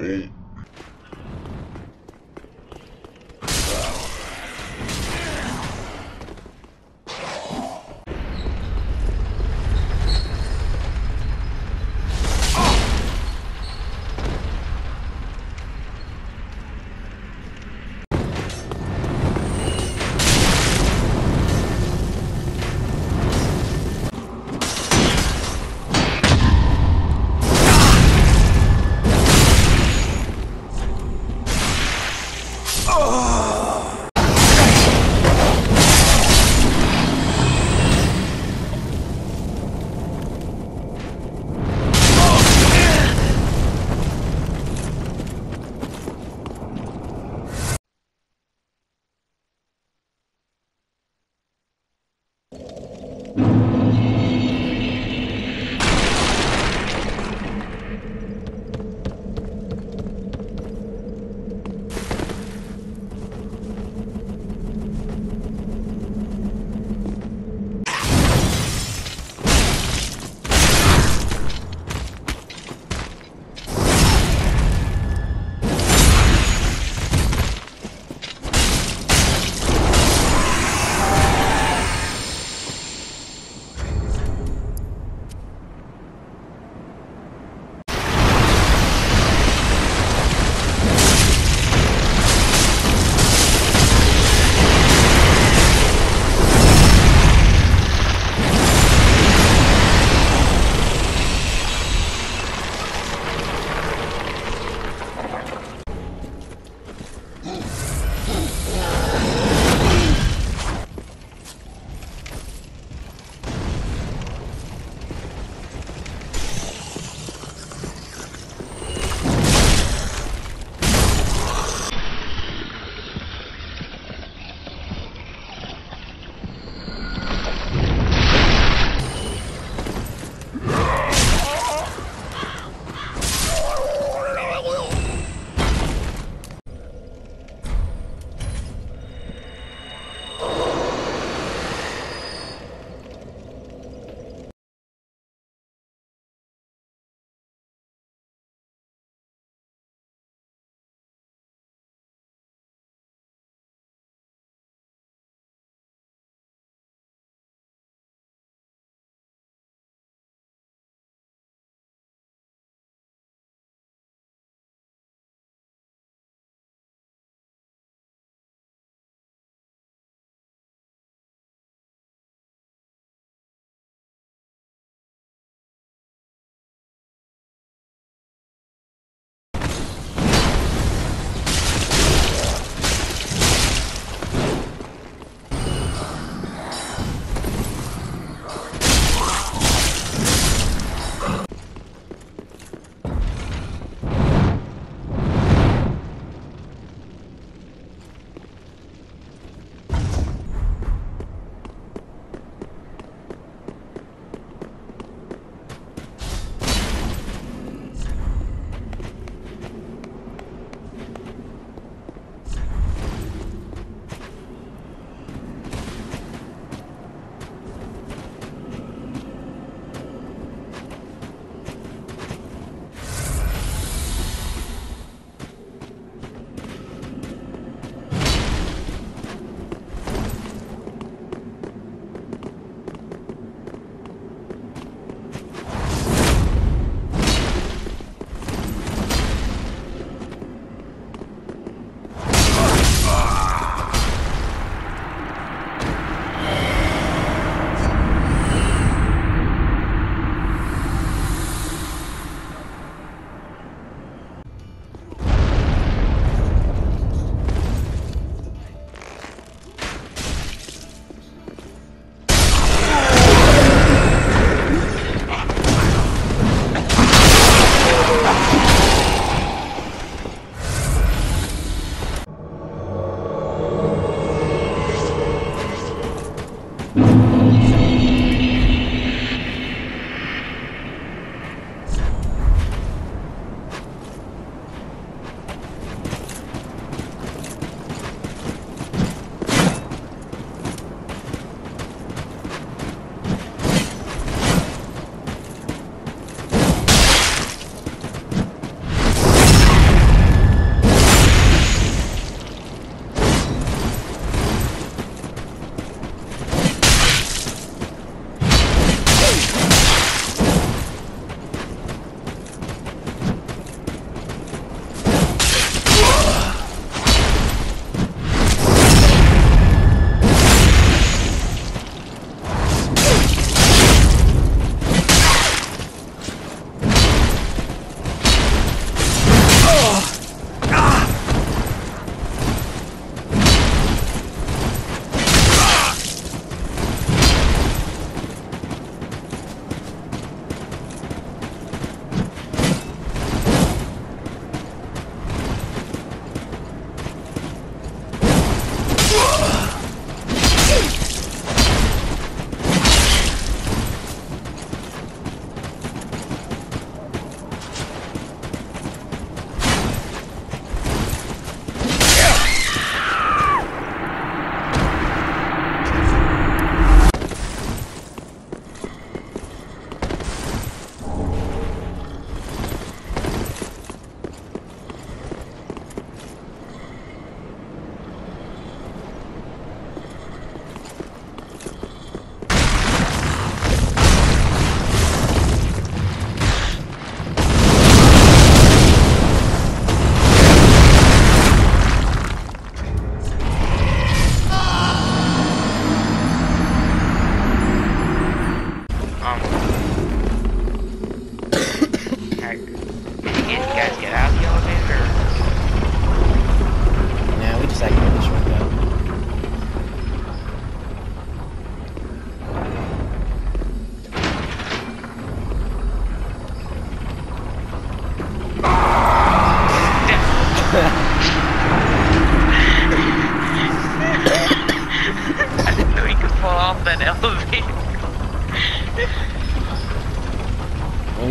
Hey.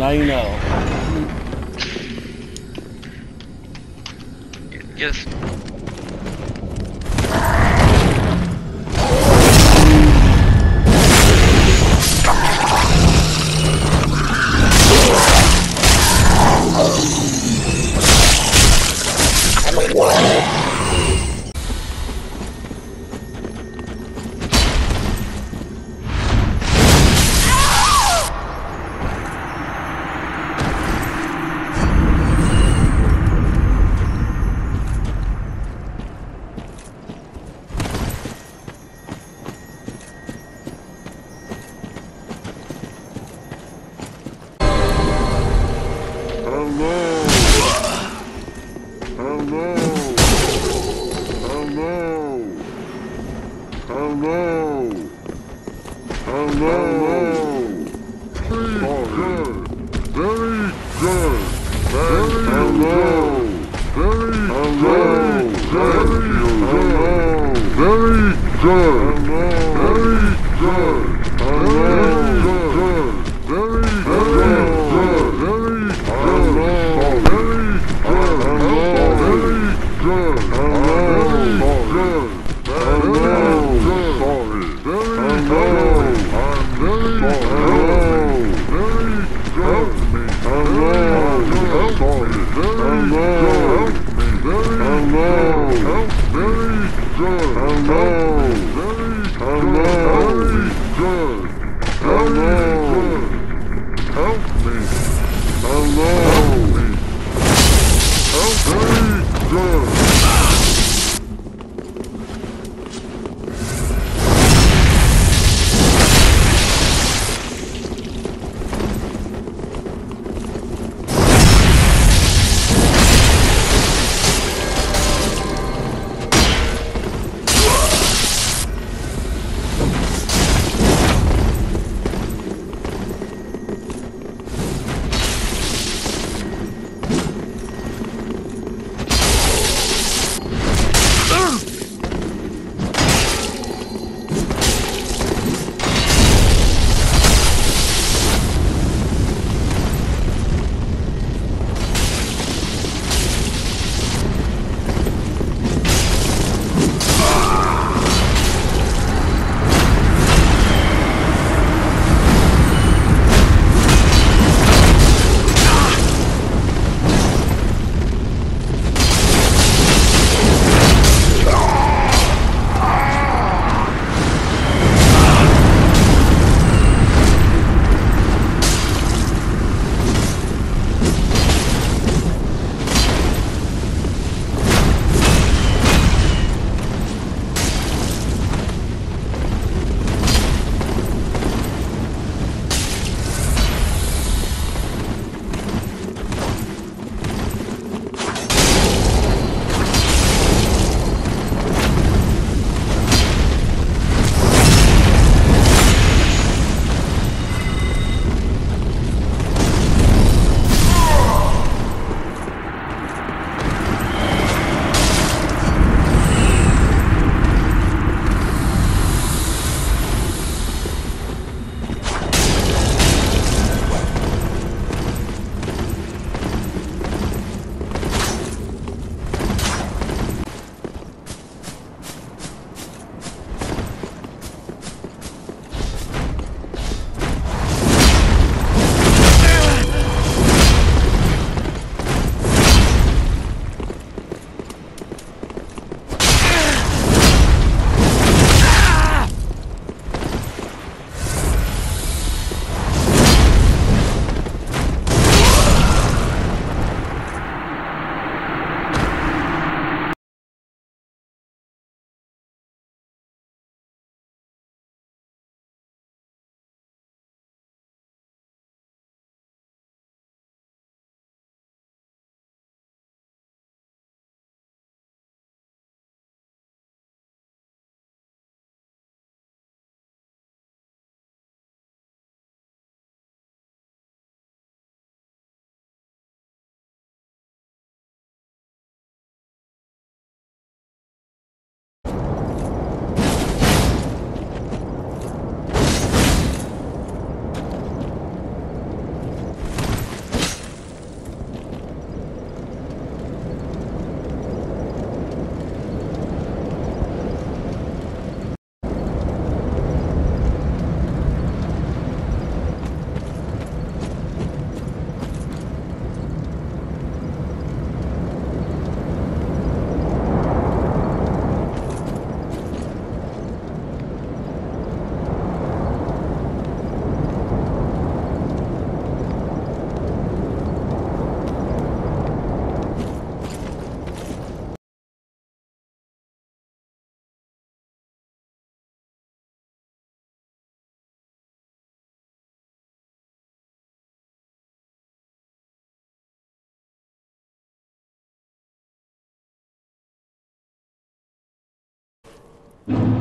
190 no! Oh no! Oh no! Oh no! Please, oh, good! Very good! Very hello! Very, hello. very, very, very good! Very good! you.